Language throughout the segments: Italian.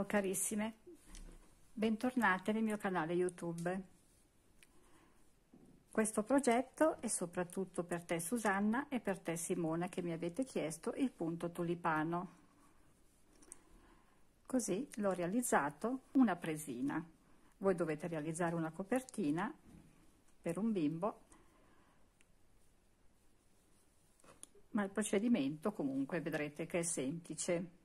Ciao carissime, bentornate nel mio canale YouTube. Questo progetto è soprattutto per te Susanna e per te Simona che mi avete chiesto il punto tulipano. Così l'ho realizzato una presina. Voi dovete realizzare una copertina per un bimbo, ma il procedimento comunque vedrete che è semplice.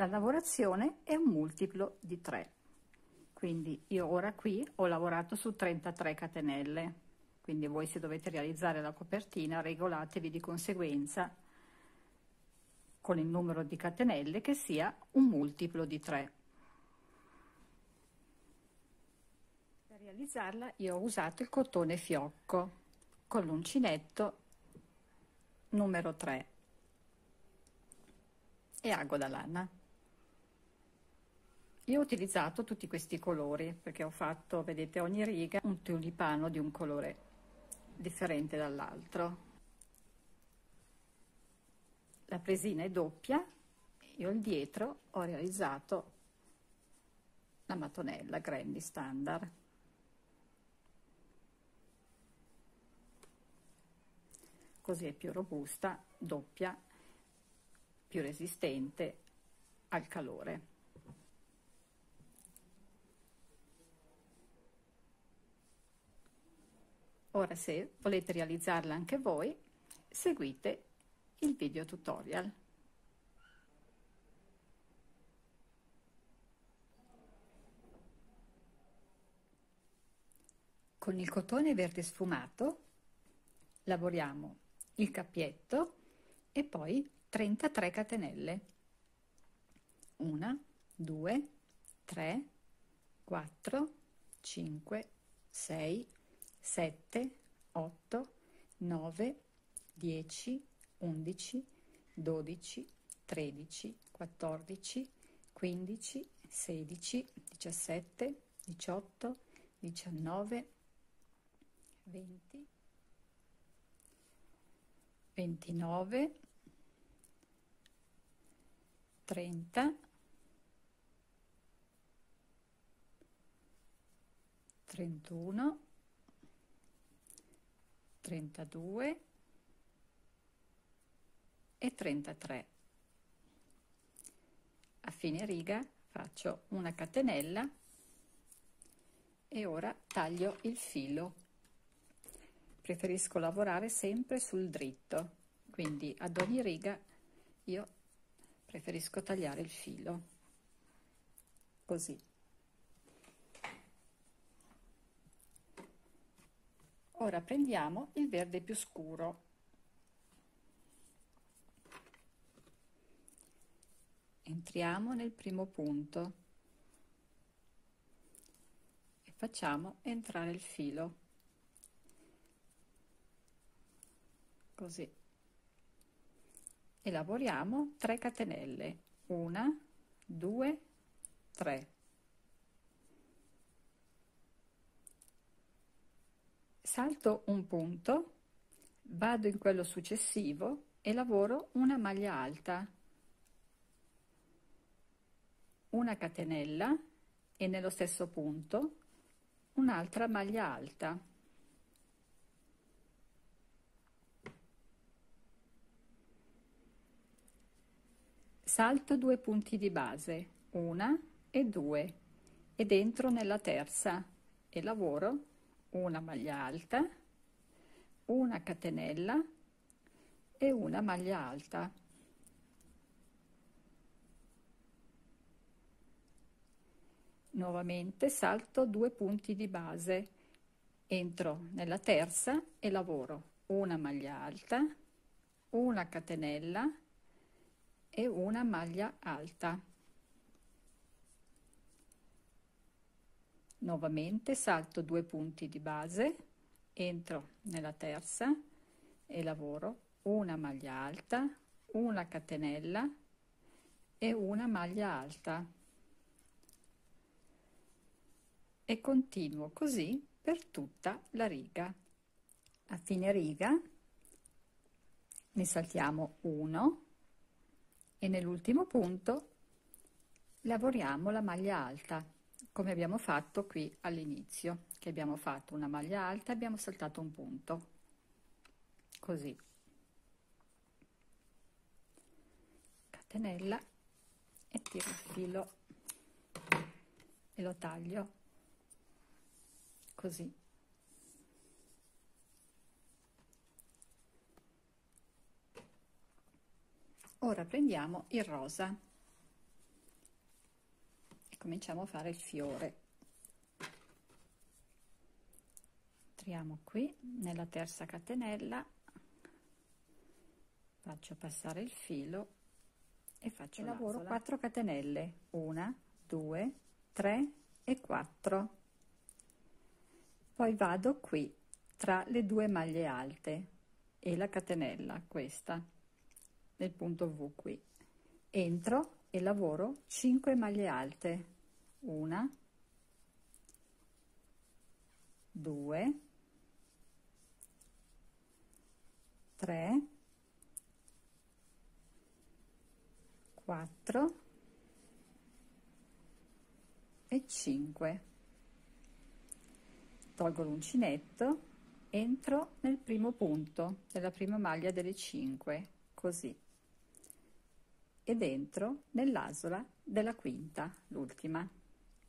La lavorazione è un multiplo di 3, quindi io ora qui ho lavorato su 33 catenelle, quindi voi se dovete realizzare la copertina regolatevi di conseguenza con il numero di catenelle che sia un multiplo di 3. Per realizzarla io ho usato il cotone fiocco con l'uncinetto numero 3 e ago da lana. Io ho utilizzato tutti questi colori perché ho fatto, vedete, ogni riga un tulipano di un colore differente dall'altro. La presina è doppia, io il dietro ho realizzato la mattonella Granny Standard. Così è più robusta, doppia, più resistente al calore. Ora se volete realizzarla anche voi, seguite il video tutorial. Con il cotone verde sfumato lavoriamo il cappietto e poi 33 catenelle. 1, 2, 3, 4, 5, 6, 7, 8, 9, 10, 11, 12, 13, 14, 15, 16, 17, 18, 19, 20, 29, 30, 31, 32 e 33 a fine riga faccio una catenella e ora taglio il filo. Preferisco lavorare sempre sul dritto quindi ad ogni riga io preferisco tagliare il filo. Così Ora prendiamo il verde più scuro. Entriamo nel primo punto e facciamo entrare il filo. Così. E lavoriamo 3 catenelle. Una, due, tre. Salto un punto, vado in quello successivo e lavoro una maglia alta, una catenella e nello stesso punto un'altra maglia alta. Salto due punti di base, una e due, ed entro nella terza e lavoro una maglia alta, una catenella e una maglia alta. Nuovamente salto due punti di base, entro nella terza e lavoro una maglia alta, una catenella e una maglia alta. Nuovamente salto due punti di base entro nella terza e lavoro una maglia alta una catenella e una maglia alta. E continuo così per tutta la riga. A fine riga ne saltiamo uno e nell'ultimo punto lavoriamo la maglia alta come abbiamo fatto qui all'inizio che abbiamo fatto una maglia alta abbiamo saltato un punto. Così. Catenella e tiro il filo. E lo taglio. Così. Ora prendiamo il rosa cominciamo a fare il fiore. Entriamo qui nella terza catenella. Faccio passare il filo e faccio e lavoro. 4 catenelle. 1 2 3 e 4 poi vado qui tra le due maglie alte e la catenella questa nel punto V qui. Entro e lavoro 5 maglie alte 1 2 3 4 e 5 tolgo l'uncinetto entro nel primo punto della prima maglia delle 5 così. Ed entro nell'asola della quinta l'ultima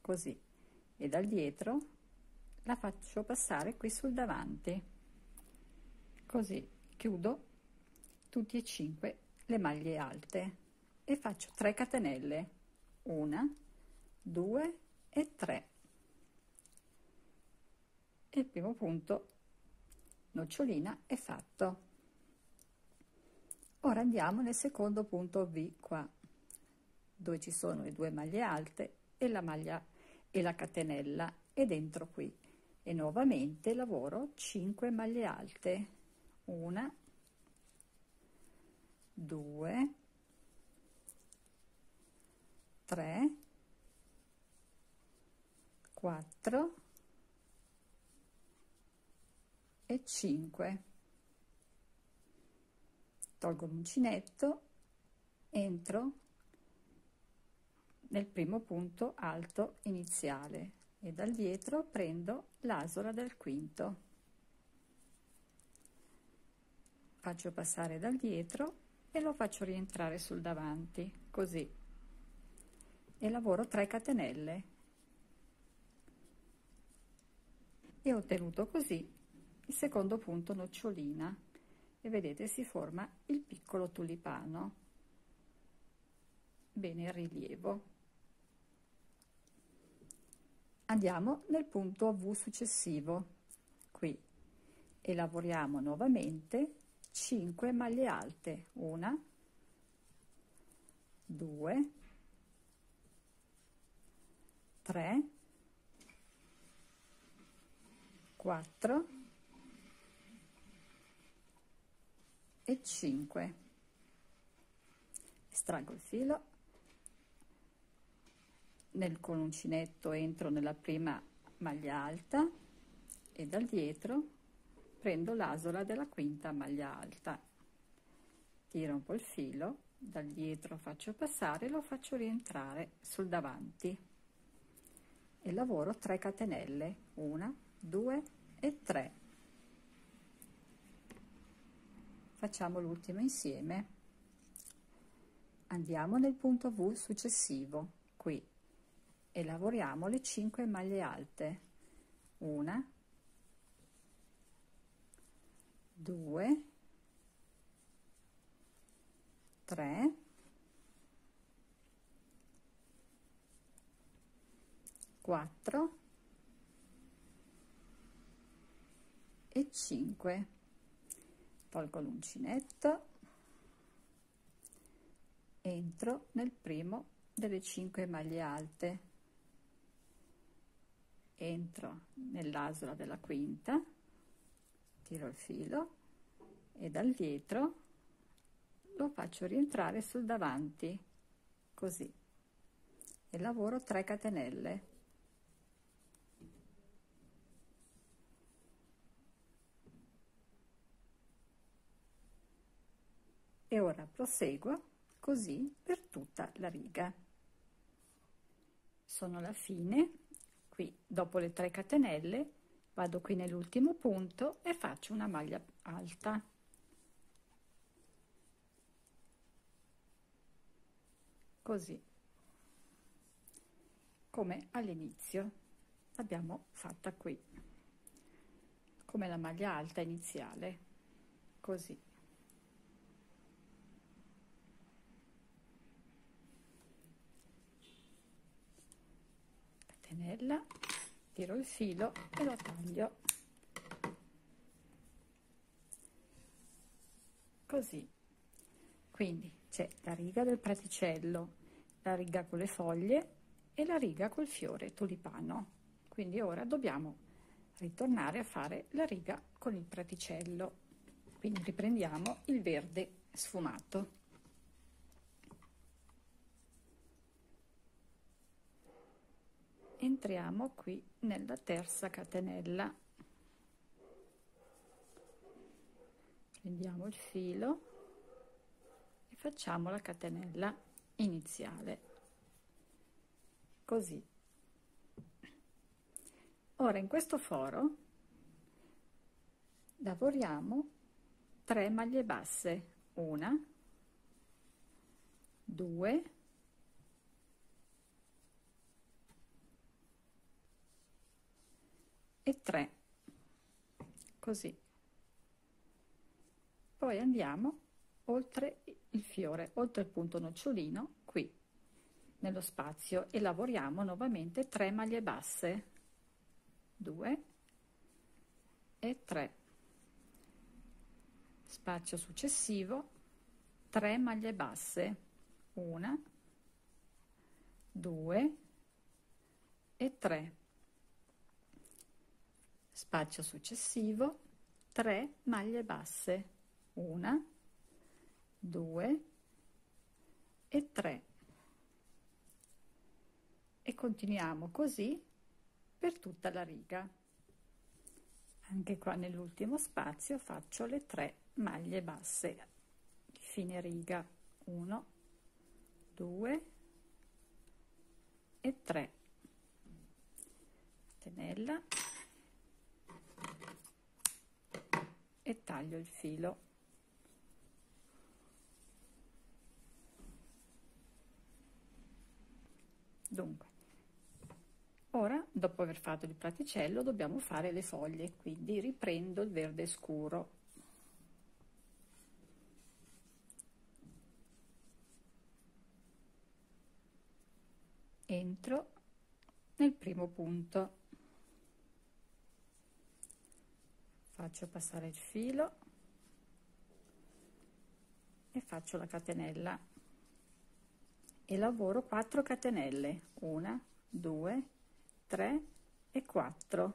così. E dal dietro la faccio passare qui sul davanti. Così chiudo tutti e cinque le maglie alte e faccio 3 catenelle. Una 2 e 3 il primo punto nocciolina è fatto. Ora andiamo nel secondo punto V qua dove ci sono le due maglie alte e la maglia e la catenella e dentro qui. E nuovamente lavoro 5 maglie alte. Una due tre 4 e 5 tolgo l'uncinetto entro nel primo punto alto iniziale e dal dietro prendo l'asola del quinto. Faccio passare dal dietro e lo faccio rientrare sul davanti così. E lavoro 3 catenelle. E ho ottenuto così il secondo punto nocciolina. E vedete si forma il piccolo tulipano. Bene il rilievo andiamo nel punto V successivo. Qui. E lavoriamo nuovamente 5 maglie alte. Una 2 3 4 e 5 estraggo il filo nel con uncinetto entro nella prima maglia alta e dal dietro prendo l'asola della quinta maglia alta. Tiro un po' il filo dal dietro faccio passare lo faccio rientrare sul davanti. E lavoro 3 catenelle 1 2 e 3 facciamo l'ultimo insieme. Andiamo nel punto V successivo qui e lavoriamo le 5 maglie alte. Una 2 3 4 e 5 tolgo l'uncinetto. Entro nel primo delle 5 maglie alte entro nell'asola della quinta tiro il filo e dal dietro lo faccio rientrare sul davanti così e lavoro 3 catenelle. E ora proseguo così per tutta la riga. Sono alla fine qui dopo le 3 catenelle vado qui nell'ultimo punto e faccio una maglia alta. Così. Come all'inizio. L'abbiamo fatta qui. Come la maglia alta iniziale. Così catenella tiro il filo e lo taglio. Così. Quindi c'è la riga del praticello la riga con le foglie e la riga col fiore tulipano. Quindi ora dobbiamo ritornare a fare la riga con il praticello. Quindi riprendiamo il verde sfumato entriamo qui nella terza catenella. Prendiamo il filo e facciamo la catenella iniziale. Così. Ora in questo foro lavoriamo 3 maglie basse. Una due e 3 così. Poi andiamo oltre il fiore oltre il punto nocciolino qui nello spazio e lavoriamo nuovamente 3 maglie basse. 2 e 3 spazio successivo 3 maglie basse. 1 2 e 3 spazio successivo 3 maglie basse 1 2 e 3 e continuiamo così per tutta la riga. Anche qua nell'ultimo spazio faccio le 3 maglie basse di fine riga 1 2 e 3 tenella e taglio il filo. Dunque ora dopo aver fatto il praticello dobbiamo fare le foglie quindi riprendo il verde scuro. Entro nel primo punto faccio passare il filo e faccio la catenella. E lavoro 4 catenelle 1 2 3 e 4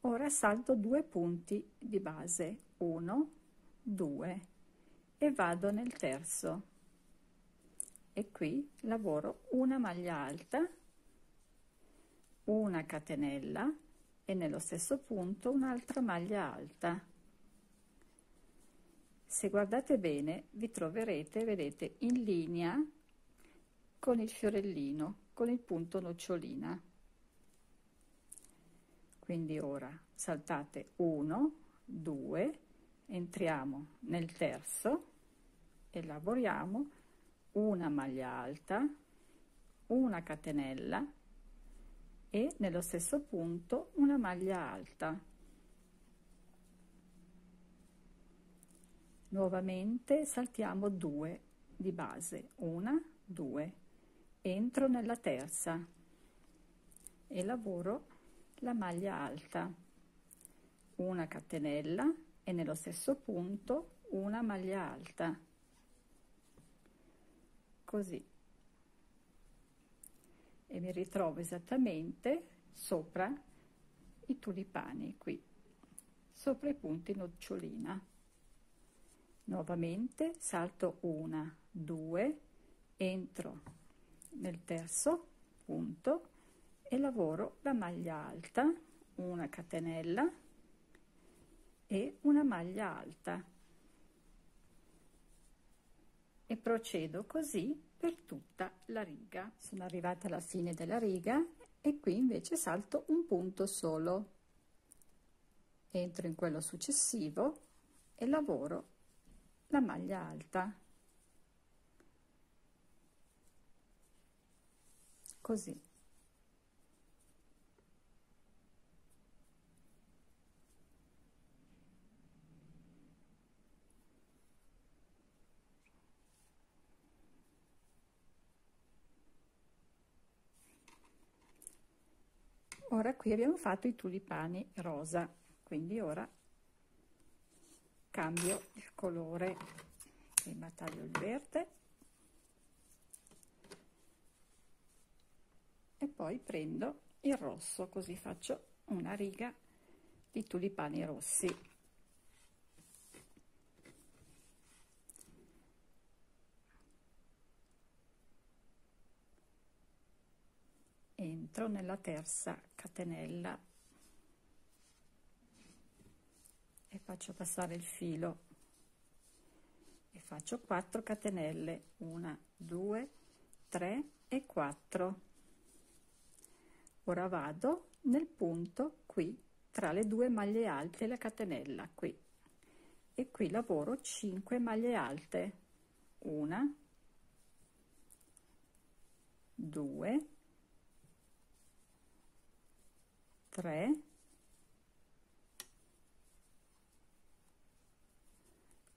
ora salto due punti di base 1 2 e vado nel terzo. E qui lavoro una maglia alta una catenella e nello stesso punto un'altra maglia alta. Se guardate bene vi troverete vedete in linea con il fiorellino con il punto nocciolina. Quindi ora saltate 1 2 entriamo nel terzo e lavoriamo una maglia alta una catenella e nello stesso punto una maglia alta. Nuovamente saltiamo 2 di base una 2 entro nella terza e lavoro la maglia alta. Una catenella e nello stesso punto una maglia alta. Così e mi ritrovo esattamente sopra i tulipani qui sopra i punti nocciolina. Nuovamente salto una due entro nel terzo punto e lavoro la maglia alta una catenella e una maglia alta. E procedo così per tutta la riga. Sono arrivata alla fine della riga e qui invece salto un punto solo. Entro in quello successivo e lavoro la maglia alta. Così ora qui abbiamo fatto i tulipani rosa quindi ora cambio il colore prima taglio il verde e poi prendo il rosso così faccio una riga di tulipani rossi entro nella terza catenella. E faccio passare il filo. E faccio 4 catenelle. 1 2 3 e 4 ora vado nel punto qui tra le due maglie alte la catenella qui. E qui lavoro 5 maglie alte. 1 2 3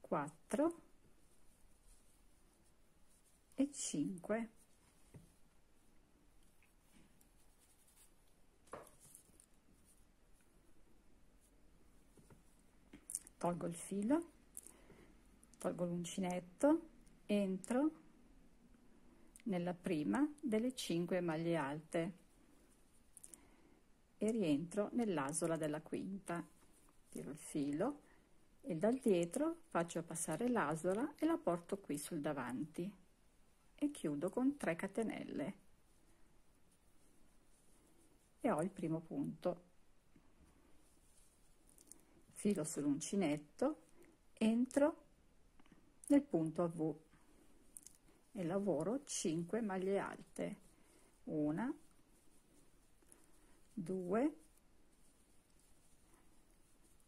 4 e 5 tolgo il filo tolgo l'uncinetto entro nella prima delle 5 maglie alte e rientro nell'asola della quinta. Tiro il filo e dal dietro faccio passare l'asola e la porto qui sul davanti. E chiudo con 3 catenelle. E ho il primo punto. Filo sull'uncinetto entro nel punto a V. E lavoro 5 maglie alte. Una 2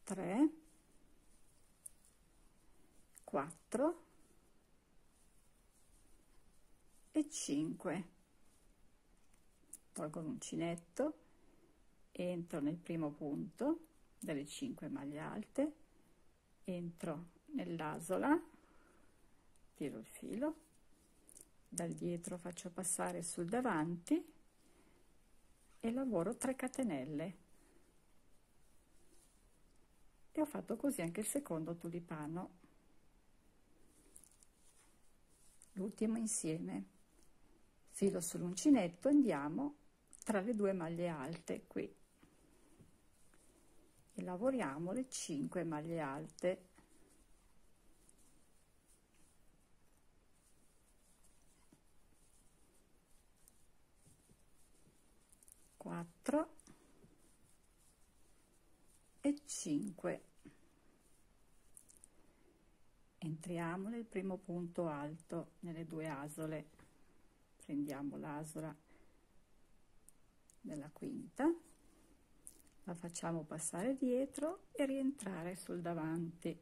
3 4 e 5 tolgo l'uncinetto entro nel primo punto delle 5 maglie alte entro nell'asola tiro il filo dal dietro faccio passare sul davanti e lavoro 3 catenelle. E ho fatto così anche il secondo tulipano. L'ultimo insieme. Filo sull'uncinetto andiamo tra le due maglie alte qui. E lavoriamo le 5 maglie alte 4 e 5 entriamo nel primo punto alto nelle due asole. Prendiamo l'asola della quinta la facciamo passare dietro e rientrare sul davanti.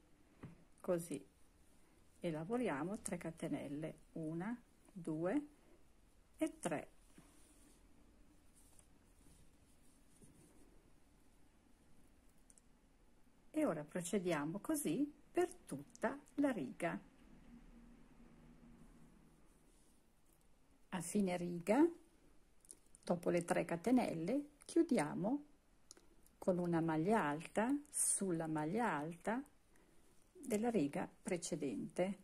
Così. E lavoriamo 3 catenelle 1 2 e 3 e ora procediamo così per tutta la riga. A fine riga dopo le 3 catenelle chiudiamo con una maglia alta sulla maglia alta della riga precedente.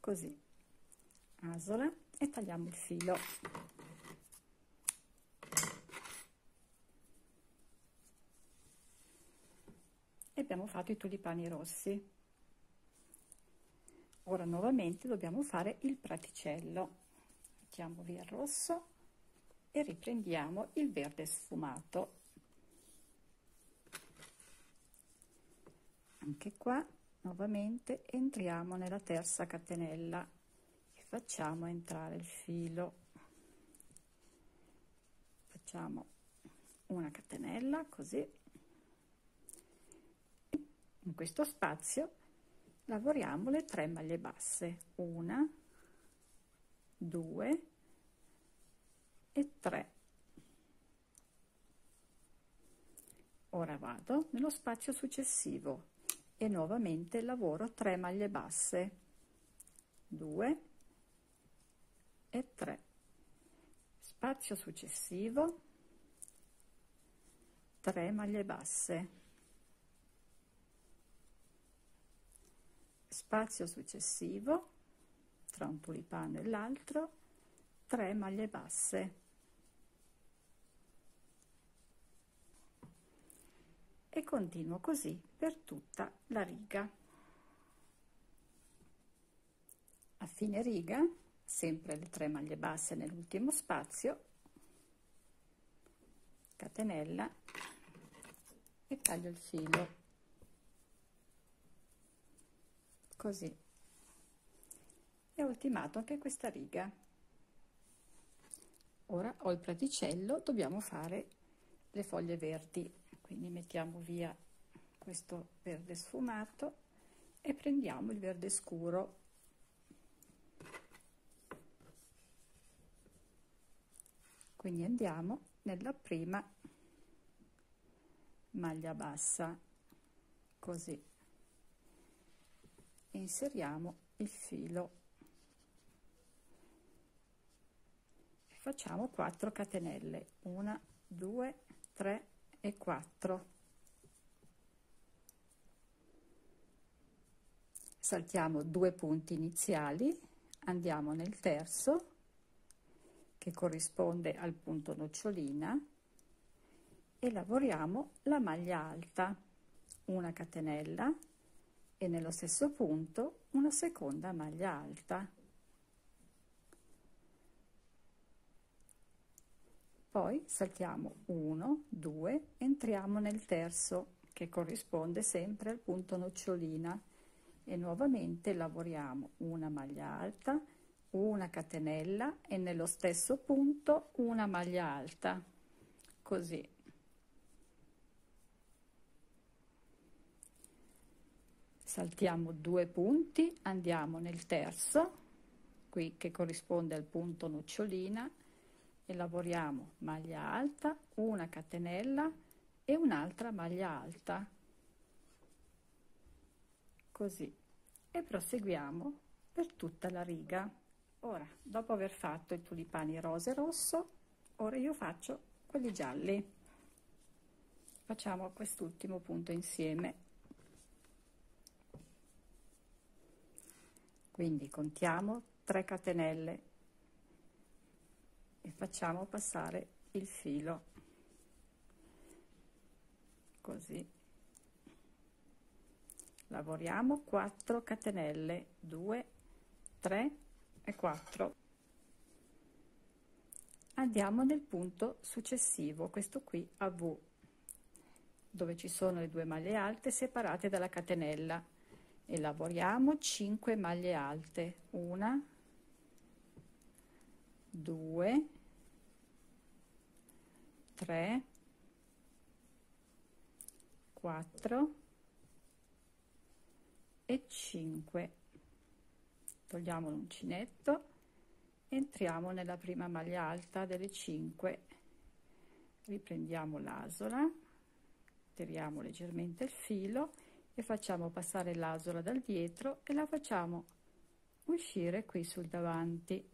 Così. Asola e tagliamo il filo e abbiamo fatto i tulipani rossi. Ora nuovamente dobbiamo fare il praticello. Mettiamo via il rosso e riprendiamo il verde sfumato. Anche qua nuovamente entriamo nella terza catenella e facciamo entrare il filo. Facciamo una catenella così in questo spazio lavoriamo le tre maglie basse una due e tre. Ora vado nello spazio successivo e nuovamente lavoro 3 maglie basse 2 e 3 spazio successivo 3 maglie basse spazio successivo tra un tulipano e l'altro 3 maglie basse. E continuo così per tutta la riga. A fine riga sempre le tre maglie basse nell'ultimo spazio catenella e taglio il filo così. E ho ultimato anche questa riga. Ora ho il praticello dobbiamo fare le foglie verdi. Quindi mettiamo via questo verde sfumato e prendiamo il verde scuro. Quindi andiamo nella prima maglia bassa così inseriamo il filo. Facciamo 4 catenelle 1 2 3 e 4 saltiamo due punti iniziali andiamo nel terzo che corrisponde al punto nocciolina e lavoriamo la maglia alta una catenella e nello stesso punto una seconda maglia alta. Poi saltiamo 1 2 entriamo nel terzo che corrisponde sempre al punto nocciolina. E nuovamente lavoriamo una maglia alta una catenella e nello stesso punto una maglia alta. Così saltiamo due punti andiamo nel terzo qui che corrisponde al punto nocciolina e lavoriamo maglia alta una catenella e un'altra maglia alta. Così. E proseguiamo per tutta la riga. Ora dopo aver fatto i tulipani rosa e rosso ora io faccio quelli gialli. Facciamo quest'ultimo punto insieme quindi contiamo 3 catenelle e facciamo passare il filo. Così. Lavoriamo 4 catenelle 2 3 e 4 andiamo nel punto successivo questo qui a V dove ci sono le due maglie alte separate dalla catenella e lavoriamo 5 maglie alte. Una 2 3 4 e 5 togliamo l'uncinetto. Entriamo nella prima maglia alta delle 5 riprendiamo l'asola. Tiriamo leggermente il filo e facciamo passare l'asola dal dietro e la facciamo uscire qui sul davanti.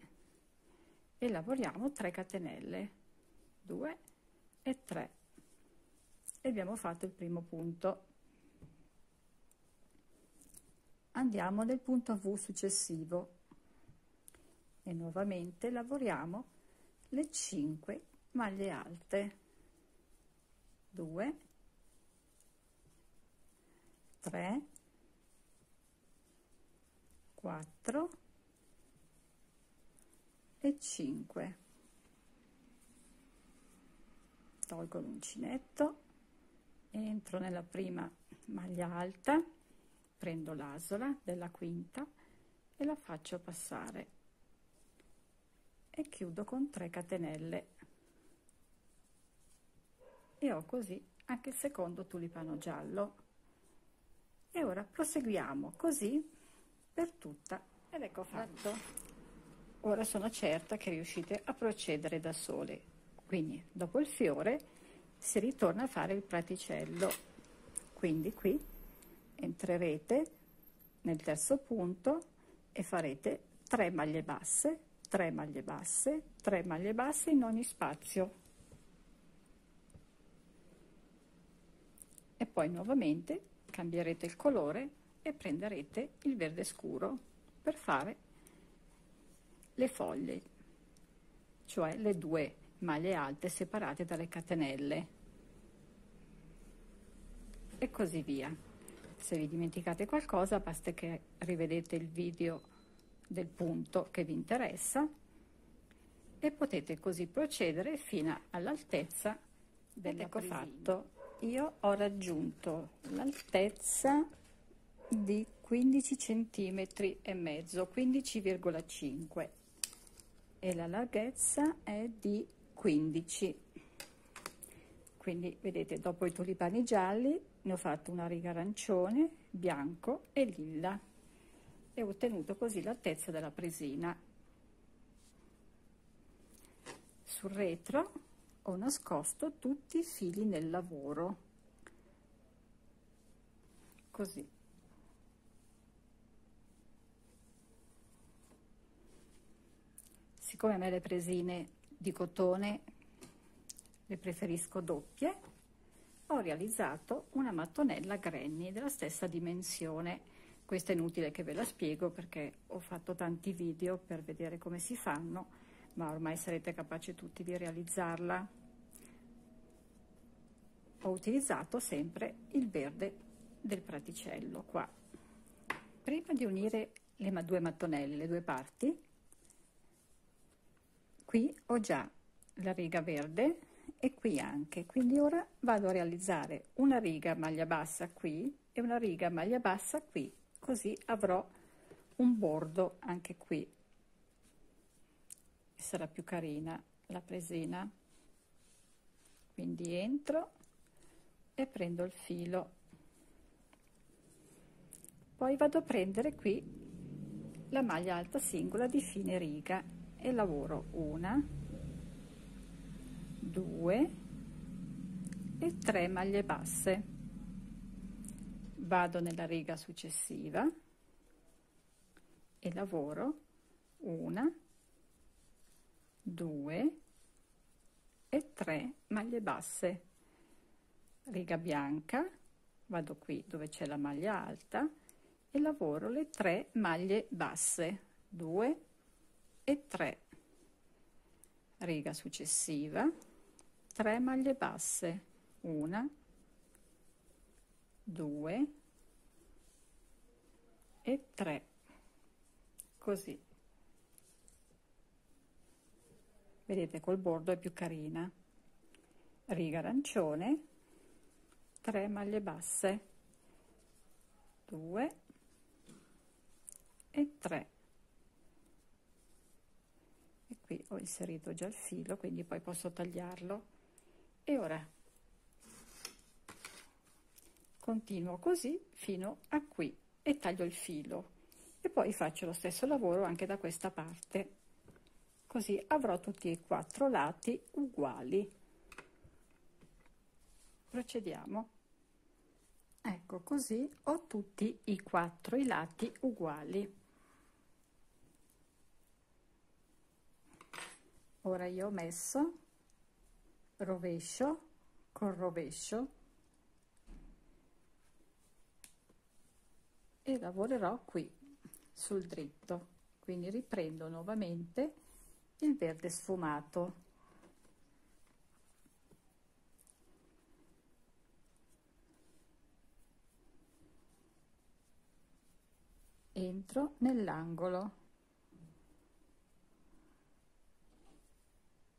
E lavoriamo 3 catenelle. 2 e 3 e abbiamo fatto il primo punto. Andiamo nel punto V successivo. E nuovamente lavoriamo le 5 maglie alte. 2 3 4 e 5 tolgo l'uncinetto entro nella prima maglia alta prendo l'asola della quinta e la faccio passare. E chiudo con 3 catenelle. E ho così anche il secondo tulipano giallo e ora proseguiamo così per tutta. Ed ecco fatto. Ora sono certa che riuscite a procedere da sole. Quindi dopo il fiore si ritorna a fare il praticello. Quindi qui entrerete nel terzo punto e farete 3 maglie basse 3 maglie basse 3 maglie basse in ogni spazio. E poi nuovamente cambierete il colore e prenderete il verde scuro per fare le foglie cioè le due maglie alte separate dalle catenelle. E così via. Se vi dimenticate qualcosa basta che rivedete il video del punto che vi interessa e potete così procedere fino all'altezza dell'eco fatto io ho raggiunto l'altezza di 15 centimetri e mezzo 15,5 e la larghezza è di 15 quindi vedete dopo i tulipani gialli ne ho fatto una riga arancione bianco e lilla. E ho ottenuto così l'altezza della presina. Sul retro ho nascosto tutti i fili nel lavoro. Così. Siccome a me le presine di cotone le preferisco doppie ho realizzato una mattonella granny della stessa dimensione. Questa è inutile che ve la spiego perché ho fatto tanti video per vedere come si fanno ma ormai sarete capaci tutti di realizzarla. Ho utilizzato sempre il verde del praticello qua. Prima di unire le due mattonelle le due parti qui ho già la riga verde e qui anche. Quindi ora vado a realizzare una riga maglia bassa qui e una riga maglia bassa qui così avrò un bordo anche qui sarà più carina la presina. Quindi entro e prendo il filo. Poi vado a prendere qui la maglia alta singola di fine riga e lavoro una due e tre maglie basse. Vado nella riga successiva e lavoro una due e tre maglie basse. Riga bianca vado qui dove c'è la maglia alta e lavoro le tre maglie basse 2 e 3 riga successiva 3 maglie basse 1 2 e 3 così vedete col bordo è più carina. Riga arancione 3 maglie basse 2 e 3 e qui ho inserito già il filo quindi poi posso tagliarlo. E ora continuo così fino a qui e taglio il filo. E poi faccio lo stesso lavoro anche da questa parte così avrò tutti e quattro lati uguali. Procediamo. Ecco così ho tutti i quattro i lati uguali. Ora io ho messo rovescio con rovescio e lavorerò qui sul dritto. Quindi riprendo nuovamente il verde sfumato. Entro nell'angolo.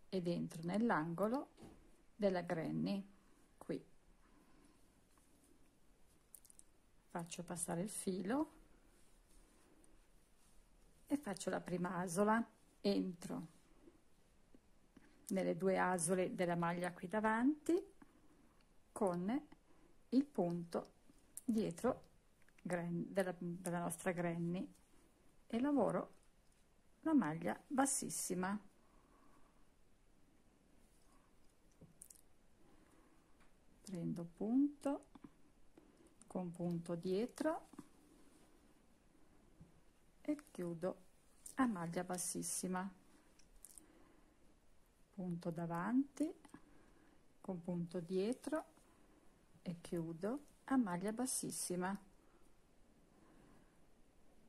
Ed entro nell'angolo della granny qui. Faccio passare il filo e faccio la prima asola entro nelle due asole della maglia qui davanti con il punto dietro della, della nostra granny e lavoro la maglia bassissima. Prendo punto con punto dietro e chiudo a maglia bassissima. Punto davanti con punto dietro e chiudo. A maglia bassissima.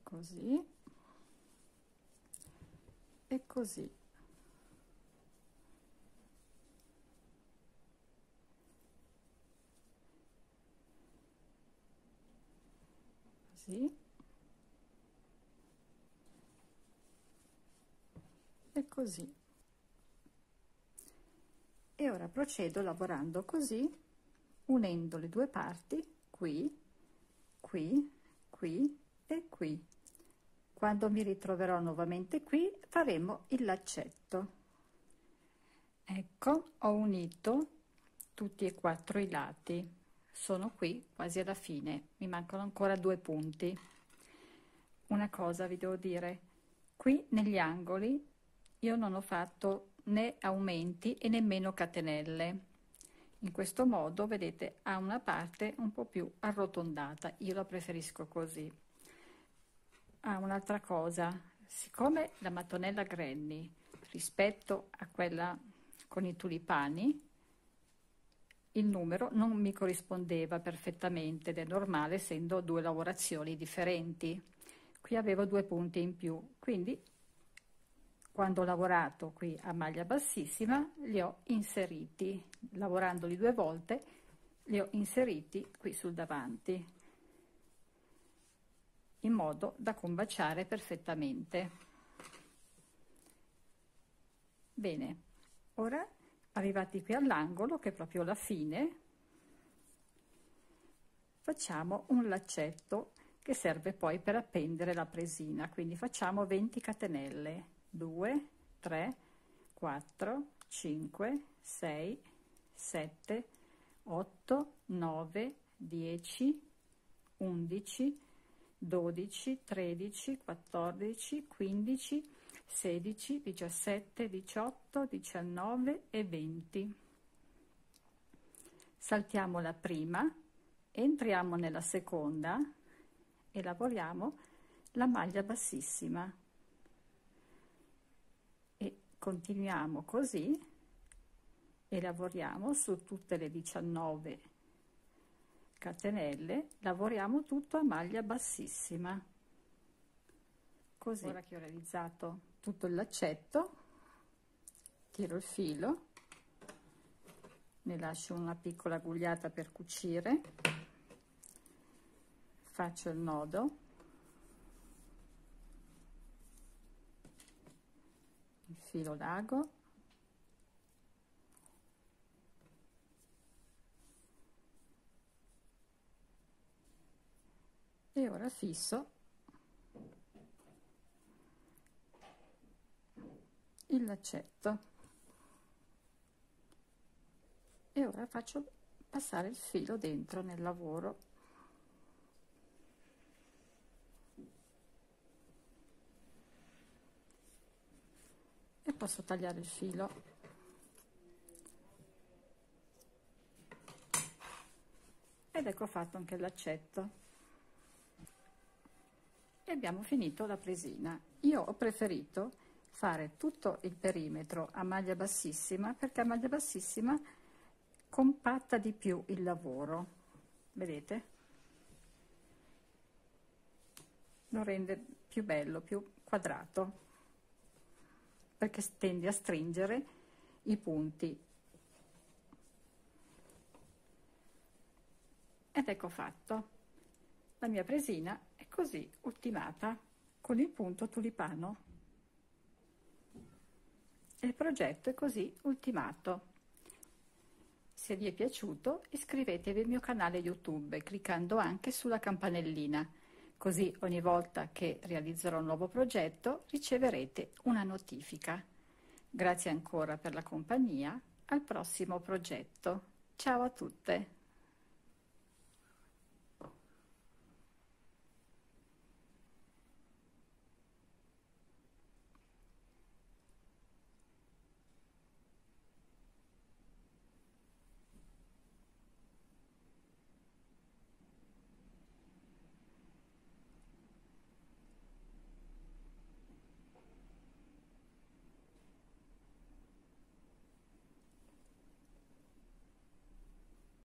Così. E così. Così e così. E ora procedo lavorando così unendo le due parti qui qui qui e qui. Quando mi ritroverò nuovamente qui faremo il laccetto. Ecco ho unito tutti e quattro i lati. Sono qui quasi alla fine. Mi mancano ancora due punti. Una cosa vi devo dire. Qui negli angoli io non ho fatto né aumenti e nemmeno catenelle. In questo modo vedete ha una parte un po più arrotondata. Io la preferisco così. Ah, un'altra cosa. Siccome la mattonella granny rispetto a quella con i tulipani il numero non mi corrispondeva perfettamente ed è normale essendo due lavorazioni differenti. Qui avevo due punti in più. Quindi quando ho lavorato qui a maglia bassissima li ho inseriti. Lavorandoli due volte li ho inseriti qui sul davanti in modo da combaciare perfettamente. Bene ora arrivati qui all'angolo che è proprio la fine facciamo un laccetto che serve poi per appendere la presina. Quindi facciamo 20 catenelle 2 3 4 5 6 7 8 9 10 11 12 13 14 15 16 17 18 19 e 20 saltiamo la prima entriamo nella seconda e lavoriamo la maglia bassissima continuiamo così e lavoriamo su tutte le 19 catenelle lavoriamo tutto a maglia bassissima. Così. Ora che ho realizzato tutto il laccetto tiro il filo ne lascio una piccola gugliata per cucire faccio il nodo il filo d'ago e ora fisso. Il laccetto. E ora faccio passare il filo dentro nel lavoro e posso tagliare il filo. Ed ecco fatto anche laccetto. E abbiamo finito la presina. Io ho preferito fare tutto il perimetro a maglia bassissima perché a maglia bassissima compatta di più il lavoro. Vedete? Lo rende più bello più quadrato perché tende a stringere i punti. Ed ecco fatto. La mia presina è così ultimata con il punto tulipano. Il progetto è così ultimato. Se vi è piaciuto iscrivetevi al mio canale YouTube cliccando anche sulla campanellina, così ogni volta che realizzerò un nuovo progetto riceverete una notifica. Grazie ancora per la compagnia, al prossimo progetto. Ciao a tutte!